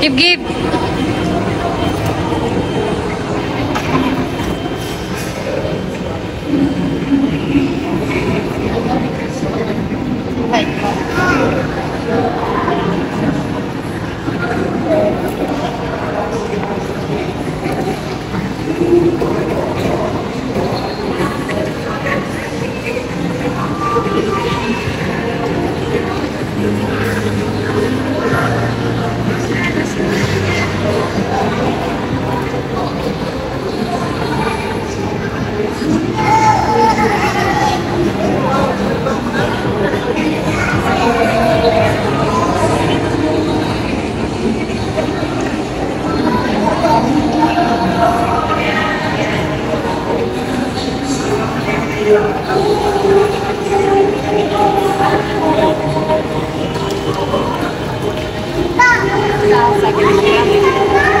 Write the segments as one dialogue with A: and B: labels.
A: Give, give.
B: consegue lembrar.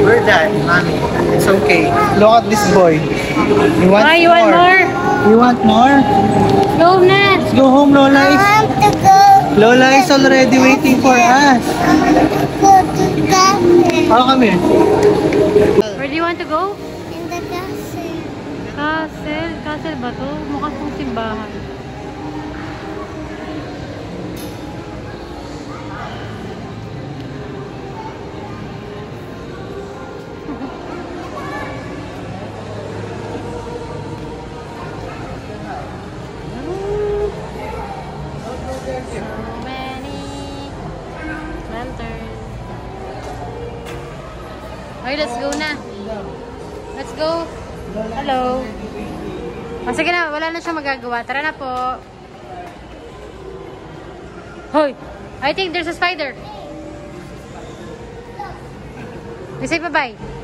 B: We're done, mommy. It's okay. Look at this boy. You want
A: Why, you want more?
B: You want more?
A: Go, Nat!
B: Let's go home, Lola is...
C: want to go.
B: Lola is already waiting for us.
C: I want to go to castle.
B: Oh, come here.
A: Where do you want to go?
C: In the castle.
A: Castle. Castle ba to? Mukha pong simbahan. So many lanterns. Okay, let's go na. Let's go. Hello. Oh, sige na, wala na siyang magagawa. Tara na po. Hoy! I think there's a spider. You say bye-bye.